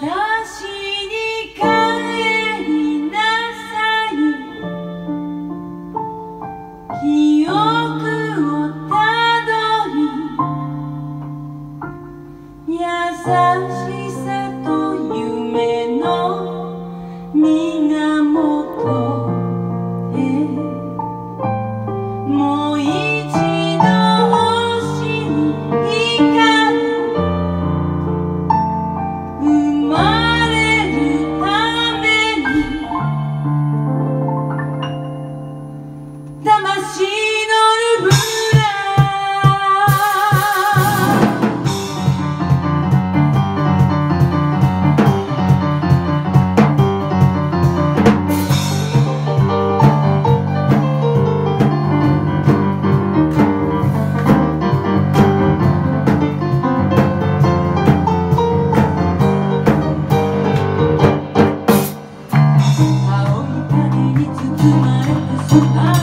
私 Ah.